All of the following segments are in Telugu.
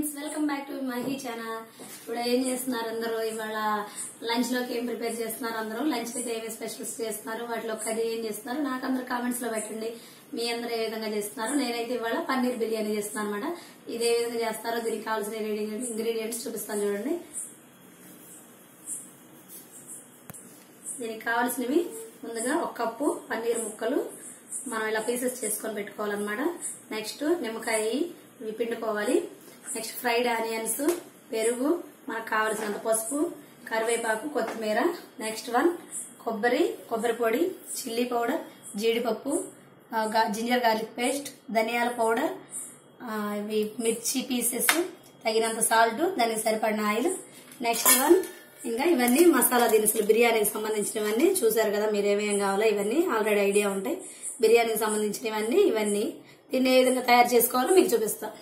Friends welcome back to Mahi channel. ఇప్పుడు ఏం చేస్తున్నారు అందరూ? ఇవాళ లంచ్లోకి ఏం ప్రిపేర్ చేస్తున్నారు అందరూ? లంచ్ అయితే ఏమేమి స్పెషల్స్ చేస్తున్నారు? వాటిలో కర్రీ ఏం చేస్తున్నారు? నాకు అందరు కామెంట్స్లో పెట్టండి. మీ అందరూ ఏ విధంగా చేస్తున్నారు? నేనైతే ఇవాళ పన్నీర్ బిర్యానీ చేస్తున్నాను అనమాట ఇది ఏ విధంగా చేస్తారో దీనికి కావాల్సిన ఇంగ్రీడియంట్స్ చూపిస్తాను చూడండి. దీనికి కావాల్సినవి ముందుగా ఒక కప్పు పన్నీర్ ముక్కలు. మనం ఇలా పీసెస్ చేసుకొని పెట్టుకోవాలన్నమాట. నెక్స్ట్ నిమ్మకాయ ఇవి పిండుకోవాలి. నెక్స్ట్ ఫ్రైడ్ ఆనియన్స్ పెరుగు మనకు కావలసినంత పసుపు కరివేపాకు కొత్తిమీర. నెక్స్ట్ వన్ కొబ్బరి కొబ్బరి పొడి చిల్లీ పౌడర్ జీడిపప్పు జింజర్ గార్లిక్ పేస్ట్ ధనియాల పౌడర్ ఇవి మిర్చి పీసెస్ తగినంత సాల్ట్ దానికి సరిపడిన ఆయిల్. నెక్స్ట్ వన్ ఇంకా ఇవన్నీ మసాలా దినుసులు బిర్యానీకి సంబంధించినవన్నీ చూసారు కదా మీరు ఏమేమి కావాలో ఇవన్నీ ఆల్రెడీ ఐడియా ఉంటాయి. బిర్యానీకి సంబంధించినవన్నీ ఇవన్నీ. దీన్ని ఏ విధంగా తయారు చేసుకోవాలో మీకు చూపిస్తాను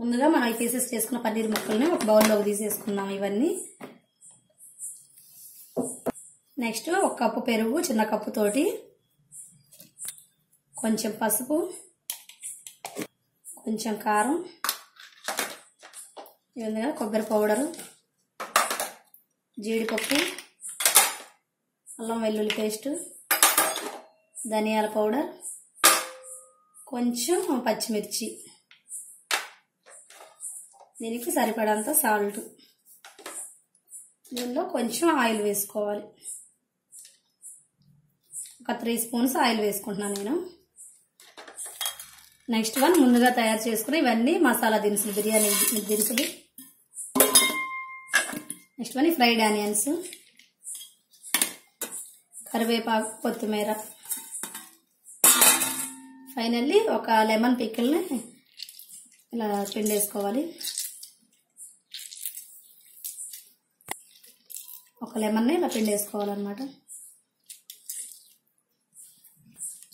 ముందుగా మనం పీసెస్ చేసుకున్న పన్నీర్ ముక్కల్ని ఒక బౌల్లోకి తీసేసుకుందాం ఇవన్నీ. నెక్స్ట్ ఒక కప్పు పెరుగు చిన్న కప్పుతోటి కొంచెం పసుపు కొంచెం కారం ఇవన్నీ కొబ్బరి పౌడరు జీడిపప్పు అల్లం వెల్లుల్లి పేస్ట్ ధనియాల పౌడర్ కొంచెం పచ్చిమిర్చి. దీనికి సరిపడంత సాల్ట్ దీనిలో కొంచెం ఆయిల్ వేసుకోవాలి. ఒక త్రీ స్పూన్స్ ఆయిల్ వేసుకుంటున్నాను నేను. నెక్స్ట్ వన్ ముందుగా తయారు చేసుకుని ఇవన్నీ మసాలా దినుసులు బిర్యానీ దినుసులు. నెక్స్ట్ వన్ ఫ్రైడ్ ఆనియన్స్ కరివేపాకు కొత్తిమీర. ఫైనల్లీ ఒక లెమన్ పిక్కల్ని ఇలా పిండేసుకోవాలి. ఒక లెమన్ని ఇలా పిండేసుకోవాలన్నమాట.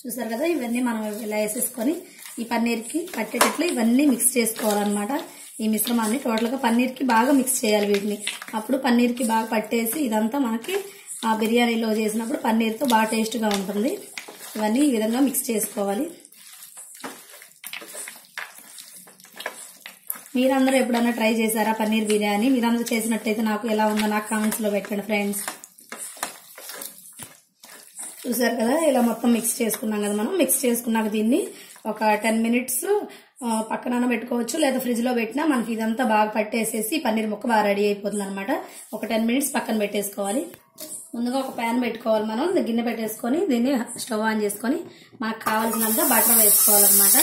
చూసారు కదా ఇవన్నీ మనం ఇలా వేసేసుకొని ఈ పన్నీర్కి పట్టేటట్లు ఇవన్నీ మిక్స్ చేసుకోవాలన్నమాట. ఈ మిశ్రమాన్ని టోటల్గా పన్నీర్కి బాగా మిక్స్ చేయాలి వీటిని. అప్పుడు పన్నీర్కి బాగా పట్టేసి ఇదంతా మనకి ఆ బిర్యానీలో చేసినప్పుడు పన్నీర్తో బాగా టేస్ట్గా ఉంటుంది. ఇవన్నీ ఈ విధంగా మిక్స్ చేసుకోవాలి. మీరందరూ ఎప్పుడైనా ట్రై చేశారా పన్నీర్ బిర్యానీ? మీరందరూ చేసినట్టయితే నాకు ఎలా ఉందో నాకు కామెంట్స్లో పెట్టండి ఫ్రెండ్స్ చూసారు కదా ఇలా మొత్తం మిక్స్ చేసుకున్నాం కదా మనం. మిక్స్ చేసుకున్నాక దీన్ని ఒక టెన్ మినిట్స్ పక్కన పెట్టుకోవచ్చు. లేదా ఫ్రిడ్జ్లో పెట్టినా మనకి ఇదంతా బాగా పట్టేసేసి పన్నీర్ ముక్క బాగా రెడీ అయిపోతుంది అనమాట ఒక టెన్ మినిట్స్ పక్కన పెట్టేసుకోవాలి. ముందుగా ఒక ప్యాన్ పెట్టుకోవాలి మనం. గిన్నె పెట్టేసుకొని దీన్ని స్టవ్ ఆన్ చేసుకొని మనకు కావాల్సినంత బటర్ వేసుకోవాలన్నమాట.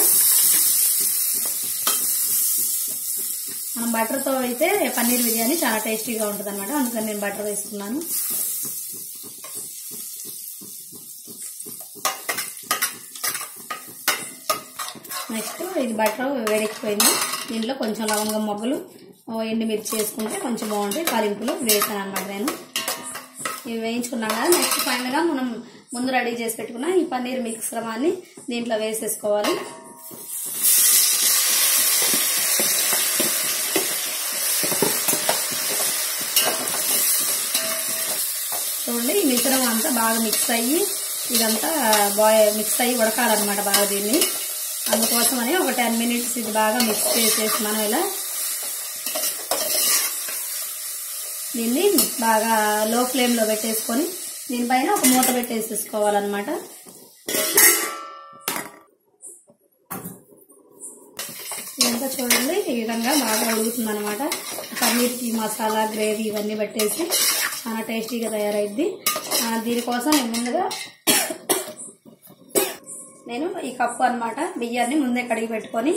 మనం బటర్తో అయితే పన్నీర్ బిర్యానీ చాలా టేస్టీగా ఉంటుంది అనమాట అందుకని నేను బటర్ వేసుకున్నాను. నెక్స్ట్ ఇది బటర్ వేడెక్కిపోయింది. దీంట్లో కొంచెం లవంగం మొగ్గలు ఎండుమిర్చి వేసుకుంటే కొంచెం బాగుంటాయి. తాలింపులు వేసాను అనమాట నేను. ఇవి వేయించుకున్నాం కదా. నెక్స్ట్ ఫైనల్గా మనం ముందు రెడీ చేసి పెట్టుకున్న ఈ పన్నీర్ మిక్స్ మిశ్రమాన్ని దీంట్లో వేసేసుకోవాలి. చూడండి అంతా బాగా మిక్స్ అయ్యి ఇదంతా బాయ్ మిక్స్ అయ్యి ఉడకాలన్నమాట బాగా దీన్ని. అందుకోసమని ఒక టెన్ మినిట్స్ ఇది బాగా మిక్స్ చేసేసి మనం ఇలా దీన్ని బాగా లో ఫ్లేమ్లో పెట్టేసుకొని దీనిపైన ఒక మూత పెట్టేసేసుకోవాలన్నమాట. ఇదంతా చూడండి ఈ విధంగా బాగా ఉడుకుతుంది అనమాట పన్నీర్కి మసాలా గ్రేవీ ఇవన్నీ పెట్టేసి చాలా టేస్టీగా తయారైద్ది. దీనికోసం నేను ముందుగా నేను ఈ కప్పు అన్నమాట బియ్యాన్ని ముందే కడిగి పెట్టుకొని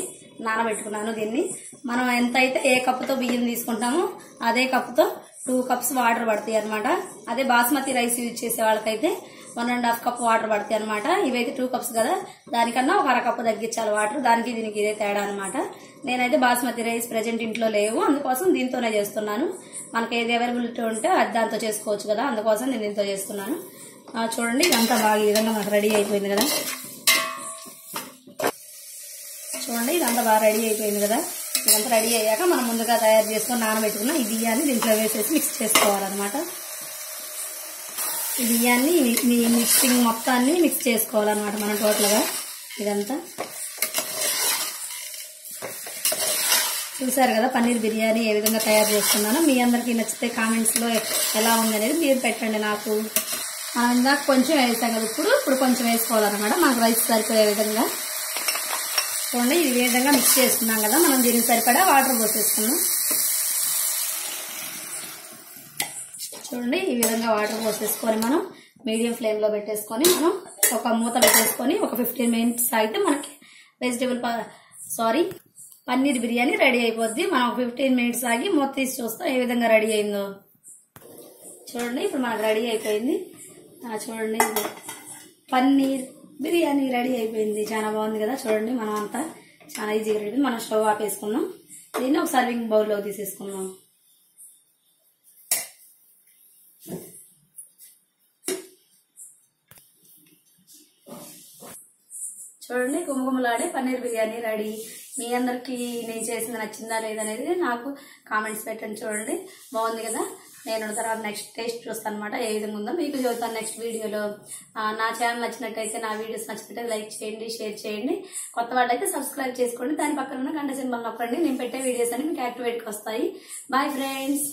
నానబెట్టుకున్నాను దీన్ని. మనం ఎంత అయితే ఏ కప్పుతో బియ్యం తీసుకుంటామో అదే కప్పుతో టూ కప్స్ వాటర్ పడతాయి అనమాట అదే బాస్మతి రైస్ యూజ్ చేసే వాళ్ళకైతే one and half cup water పడతాయి అనమాట ఇవైతే టూ కప్స్ కదా. దానికన్నా ఒక అర కప్పు తగ్గించాలి వాటర్. దానికి దీనికి ఇదే తేడా అనమాట నేనైతే బాస్మతి రైస్ ప్రజెంట్ ఇంట్లో లేవు. అందుకోసం దీంతోనే చేస్తున్నాను. మనకి ఏది అవైలబిలిటీ ఉంటే అది దాంతో చేసుకోవచ్చు కదా. అందుకోసం నేను దీంతో చేస్తున్నాను. చూడండి ఇదంతా బాగా ఈ విధంగా మనకు రెడీ అయిపోయింది కదా. చూడండి ఇదంతా బాగా రెడీ అయిపోయింది కదా. ఇదంతా రెడీ అయ్యాక మనం ముందుగా తయారు చేసుకొని నానబెట్టుకున్న ఈ బియ్యాన్ని దీంట్లో వేసేసి మిక్స్ చేసుకోవాలన్నమాట. బియ్యాన్ని మీ మిక్సింగ్ మొత్తాన్ని మిక్స్ చేసుకోవాలన్నమాట మనం టోటల్గా ఇదంతా. చూసారు కదా పన్నీర్ బిర్యానీ ఏ విధంగా తయారు చేస్తున్నానో. మీ అందరికీ నచ్చితే కామెంట్స్లో ఎలా ఉందనేది మీరు పెట్టండి నాకు. మనం ఇందాక కొంచెం వేసాం కదా ఇప్పుడు ఇప్పుడు కొంచెం వేసుకోవాలన్నమాట. మనకు రైస్ సరిపోయే విధంగా. చూడండి ఈ విధంగా మిక్స్ చేసుకున్నాం కదా. మనం దీనికి సరిపడా వాటర్ పోసేసుకున్నాం చూడండి ఈ విధంగా వాటర్ పోసేసుకొని మనం మీడియం ఫ్లేమ్లో పెట్టేసుకొని మనం ఒక మూత పెట్టేసుకొని ఒక ఫిఫ్టీన్ మినిట్స్ అయితే మనకి vegetable sorry paneer biryani ready అయిపోద్ది. మనం ఫిఫ్టీన్ మినిట్స్ ఆగి మూత తీసి చూస్తాం ఏ విధంగా రెడీ అయిందో. చూడండి ఇప్పుడు మనకు రెడీ అయిపోయింది. చూడండి పన్నీర్ బిర్యానీ రెడీ అయిపోయింది. చాలా బాగుంది కదా చూడండి మనం అంతా చాలా ఈజీగా రెడీ. మనం స్టవ్ ఆపేసుకున్నాం. దీన్ని ఒక సర్వింగ్ బౌల్లో తీసేసుకున్నాం. చూడండి గుమగుమలాడే పన్నీర్ బిర్యానీ రెడీ. మీ అందరికీ నేను చేసింది నచ్చిందా లేదనేది నాకు కామెంట్స్ పెట్టండి చూడండి. బాగుంది కదా? నేను తర్వాత నెక్స్ట్ టేస్ట్ చూస్తాను అనమాట ఏ విధంగా ఉందో మీకు చూస్తాను నెక్స్ట్ వీడియోలో. నా ఛానల్ నచ్చినట్టయితే నా వీడియోస్ నచ్చినట్టయితే లైక్ చేయండి షేర్ చేయండి. కొత్త వాళ్ళైతే సబ్స్క్రైబ్ చేసుకోండి. దాని పక్కన ఉన్న గంట సింబల్ నొక్కండి. నేను పెట్టే వీడియోస్ అన్ని మీకు యాక్టివేట్కి వస్తాయి. Bye friends